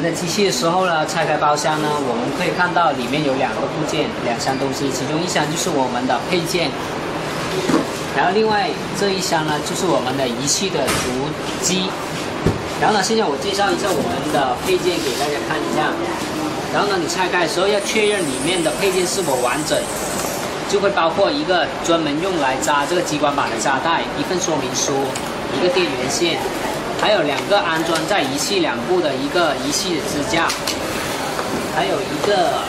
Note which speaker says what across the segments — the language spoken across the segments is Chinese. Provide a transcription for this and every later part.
Speaker 1: 们的机器的时候呢，拆开包厢呢，我们可以看到里面有两个部件，两箱东西，其中一箱就是我们的配件，然后另外这一箱呢就是我们的仪器的主机。然后呢，现在我介绍一下我们的配件给大家看一下。然后呢，你拆开的时候要确认里面的配件是否完整，就会包括一个专门用来扎这个激光板的扎带，一份说明书，一个电源线，还有两个安装在仪器两部的一个仪器的支架，还有一个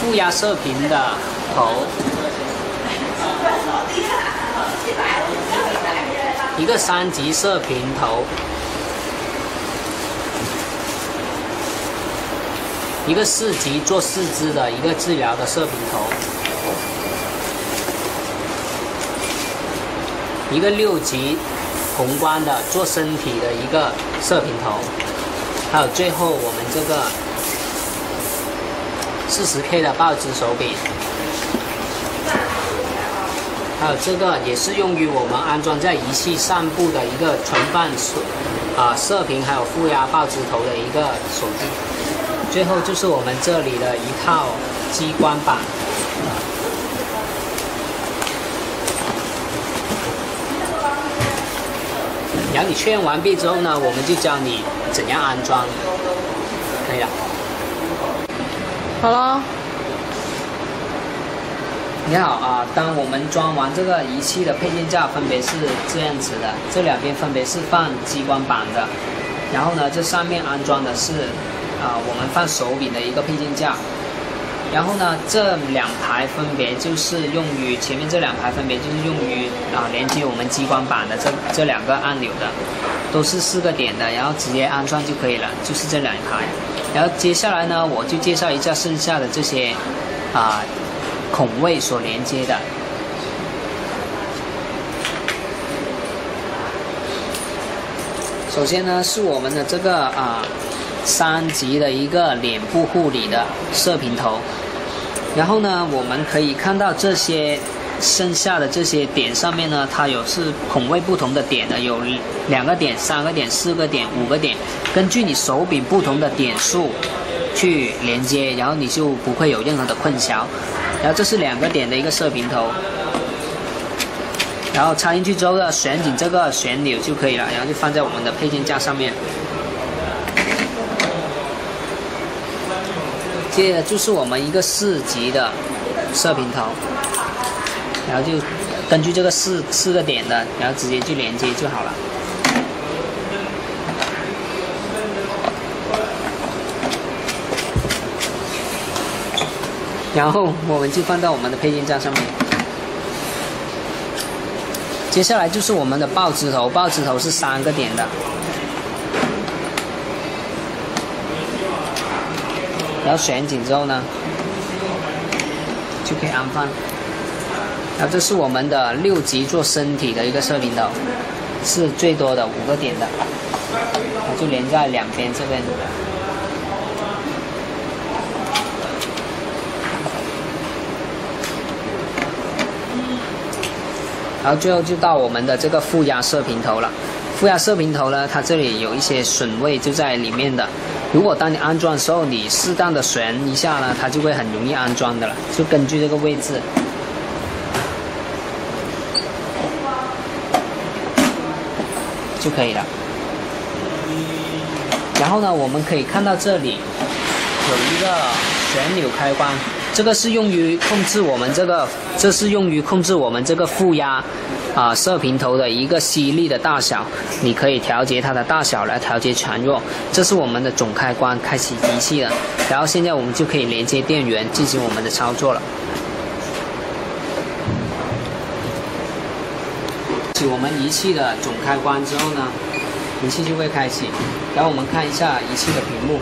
Speaker 1: 负压射频的头，一个三级射频头。一个四级做四肢的一个治疗的射频头，一个六级宏观的做身体的一个射频头，还有最后我们这个四十 K 的抱姿手柄，还有这个也是用于我们安装在仪器上部的一个存放射啊射频还有负压抱姿头的一个手机。最后就是我们这里的一套激光板。你确认完毕之后呢，我们就教你怎样安装，可以了。
Speaker 2: 好了。
Speaker 1: 你好啊，当我们装完这个仪器的配件架，分别是这样子的，这两边分别是放激光板的，然后呢，这上面安装的是。啊，我们放手柄的一个配件架，然后呢，这两排分别就是用于前面这两排分别就是用于啊连接我们激光板的这这两个按钮的，都是四个点的，然后直接安装就可以了，就是这两排。然后接下来呢，我就介绍一下剩下的这些啊孔位所连接的。首先呢，是我们的这个啊。三级的一个脸部护理的射频头，然后呢，我们可以看到这些剩下的这些点上面呢，它有是孔位不同的点的，有两个点、三个点、四个点、五个点，根据你手柄不同的点数去连接，然后你就不会有任何的混淆。然后这是两个点的一个射频头，然后插进去之后呢，旋紧这个旋钮就可以了，然后就放在我们的配件架上面。接着就是我们一个四级的射频头，然后就根据这个四四个点的，然后直接去连接就好了。然后我们就放到我们的配件架上面。接下来就是我们的抱姿头，抱姿头是三个点的。然后旋紧之后呢，就可以安放。然后这是我们的六级做身体的一个射频头，是最多的五个点的，它就连在两边这边。然后最后就到我们的这个负压射频头了。负压射频头呢，它这里有一些损位就在里面的。如果当你安装的时候，你适当的旋一下呢，它就会很容易安装的了。就根据这个位置就可以了。然后呢，我们可以看到这里有一个旋钮开关，这个是用于控制我们这个，这是用于控制我们这个负压。啊，射频头的一个吸力的大小，你可以调节它的大小来调节强弱。这是我们的总开关，开启机器了。然后现在我们就可以连接电源进行我们的操作了。启我们仪器的总开关之后呢，仪器就会开启。然后我们看一下仪器的屏幕，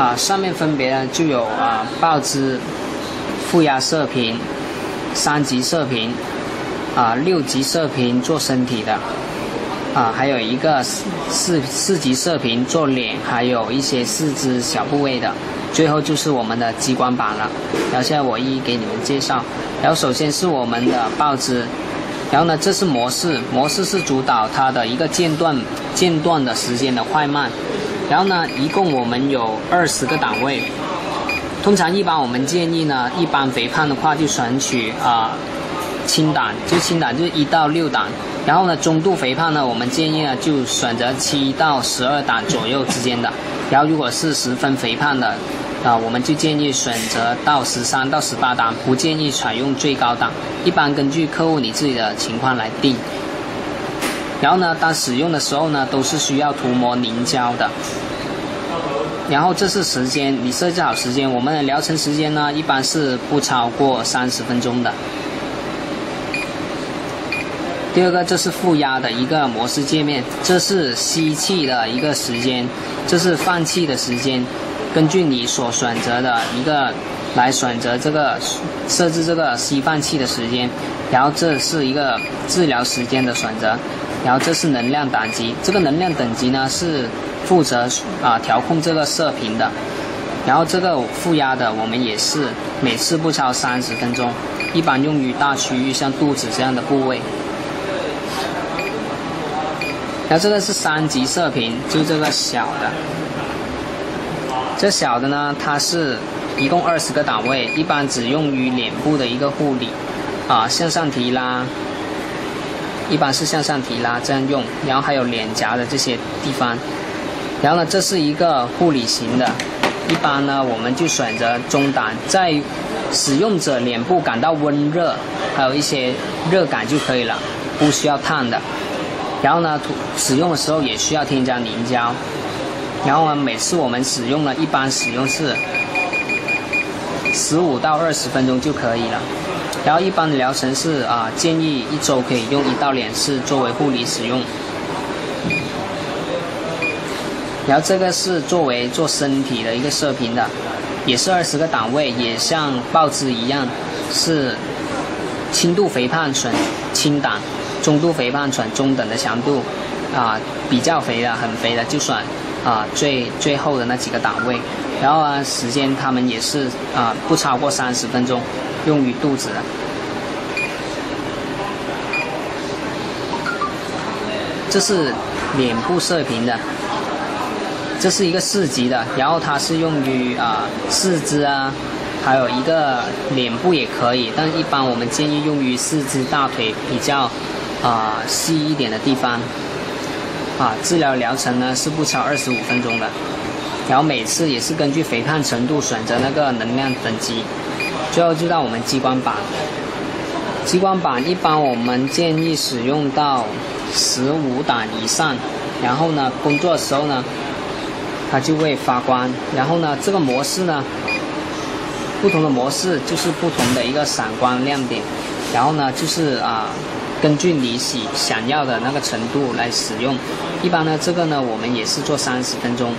Speaker 1: 啊，上面分别呢就有啊抱姿、负压射频。三级射频，啊，六级射频做身体的，啊，还有一个四四级射频做脸，还有一些四肢小部位的，最后就是我们的激光板了。然后现在我一一给你们介绍。然后首先是我们的抱姿，然后呢，这是模式，模式是主导它的一个间断间断的时间的快慢。然后呢，一共我们有二十个档位。通常一般我们建议呢，一般肥胖的话就选取啊轻档，就轻档就是一到六档。然后呢，中度肥胖呢，我们建议呢就选择七到十二档左右之间的。然后如果是十分肥胖的，啊，我们就建议选择到十三到十八档，不建议采用最高档。一般根据客户你自己的情况来定。然后呢，当使用的时候呢，都是需要涂抹凝胶的。然后这是时间，你设置好时间，我们的疗程时间呢，一般是不超过三十分钟的。第二个，这是负压的一个模式界面，这是吸气的一个时间，这是放气的时间，根据你所选择的一个来选择这个设置这个吸放气的时间。然后这是一个治疗时间的选择，然后这是能量等级，这个能量等级呢是。负责啊调控这个射频的，然后这个负压的我们也是每次不超三十分钟，一般用于大区域像肚子这样的部位。然后这个是三级射频，就这个小的，这小的呢它是一共二十个档位，一般只用于脸部的一个护理，啊向上提拉，一般是向上提拉这样用，然后还有脸颊的这些地方。然后呢，这是一个护理型的，一般呢我们就选择中档，在使用者脸部感到温热，还有一些热感就可以了，不需要烫的。然后呢，使用的时候也需要添加凝胶。然后呢，每次我们使用呢，一般使用是十五到二十分钟就可以了。然后一般的疗程是啊，建议一周可以用一到两次作为护理使用。然后这个是作为做身体的一个射频的，也是二十个档位，也像豹姿一样，是轻度肥胖选轻档，中度肥胖选中等的强度，啊，比较肥的很肥的就选啊最最后的那几个档位。然后啊，时间他们也是啊不超过三十分钟，用于肚子的。这是脸部射频的。这是一个四级的，然后它是用于啊四肢啊，还有一个脸部也可以，但一般我们建议用于四肢、大腿比较啊细一点的地方。啊，治疗疗程呢是不超二十五分钟的，然后每次也是根据肥胖程度选择那个能量等级。最后就到我们激光板，激光板一般我们建议使用到十五档以上，然后呢工作的时候呢。它就会发光，然后呢，这个模式呢，不同的模式就是不同的一个闪光亮点，然后呢，就是啊，根据你喜想要的那个程度来使用。一般呢，这个呢，我们也是做三十分钟。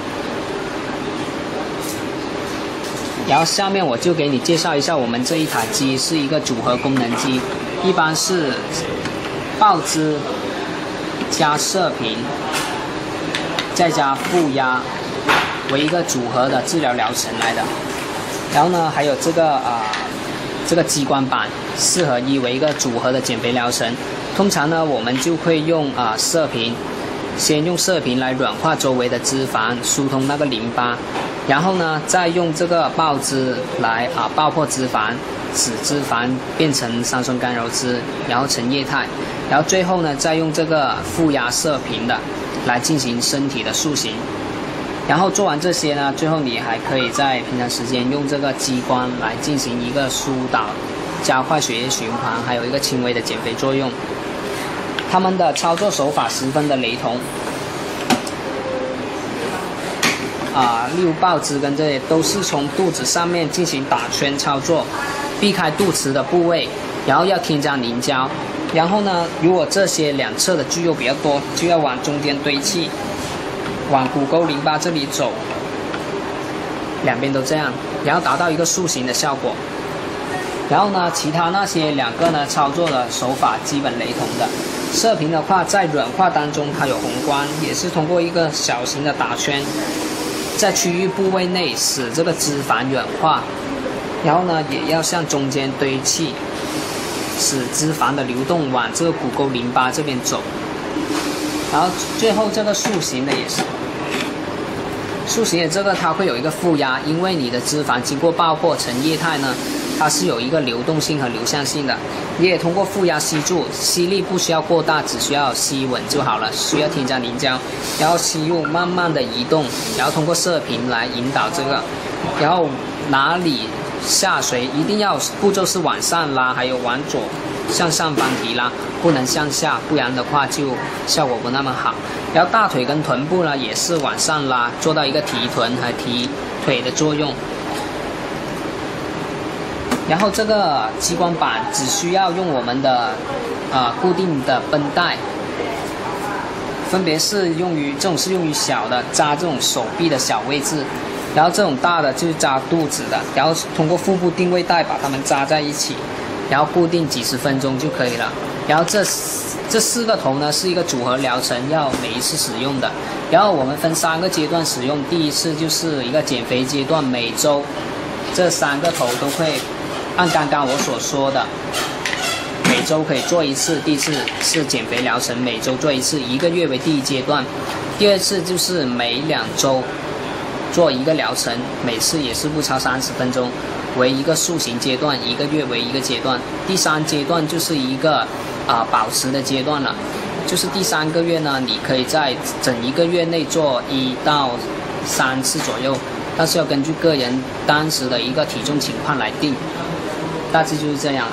Speaker 1: 然后下面我就给你介绍一下，我们这一台机是一个组合功能机，一般是抱姿加射频，再加负压。为一个组合的治疗疗程来的，然后呢，还有这个啊，这个激光板四合一为一个组合的减肥疗程。通常呢，我们就会用啊射频，先用射频来软化周围的脂肪，疏通那个淋巴，然后呢，再用这个爆脂来啊爆破脂肪，使脂肪变成三酸甘油脂，然后成液态，然后最后呢，再用这个负压射频的来进行身体的塑形。然后做完这些呢，最后你还可以在平常时间用这个激光来进行一个疏导，加快血液循环，还有一个轻微的减肥作用。他们的操作手法十分的雷同，啊，例如抱姿跟这些都是从肚子上面进行打圈操作，避开肚脐的部位，然后要添加凝胶，然后呢，如果这些两侧的肌肉比较多，就要往中间堆砌。往骨沟淋巴这里走，两边都这样，然后达到一个塑形的效果。然后呢，其他那些两个呢，操作的手法基本雷同的。射频的话，在软化当中它有红光，也是通过一个小型的打圈，在区域部位内使这个脂肪软化。然后呢，也要向中间堆砌。使脂肪的流动往这个骨沟淋巴这边走。然后最后这个塑形的也是，塑形的这个它会有一个负压，因为你的脂肪经过爆破成液态呢。它是有一个流动性和流向性的，你也通过负压吸住，吸力不需要过大，只需要吸稳就好了。需要添加凝胶，然后吸入，慢慢的移动，然后通过射频来引导这个，然后哪里下垂，一定要步骤是往上拉，还有往左向上方提拉，不能向下，不然的话就效果不那么好。然后大腿跟臀部呢也是往上拉，做到一个提臀和提腿的作用。然后这个激光板只需要用我们的啊固定的绷带，分别是用于这种是用于小的扎这种手臂的小位置，然后这种大的就是扎肚子的，然后通过腹部定位带把它们扎在一起，然后固定几十分钟就可以了。然后这这四个头呢是一个组合疗程，要每一次使用的。然后我们分三个阶段使用，第一次就是一个减肥阶段，每周这三个头都会。按刚刚我所说的，每周可以做一次。第一次是减肥疗程，每周做一次，一个月为第一阶段。第二次就是每两周做一个疗程，每次也是不超三十分钟，为一个塑形阶段，一个月为一个阶段。第三阶段就是一个啊保持的阶段了，就是第三个月呢，你可以在整一个月内做一到三次左右，但是要根据个人当时的一个体重情况来定。大致就是这样。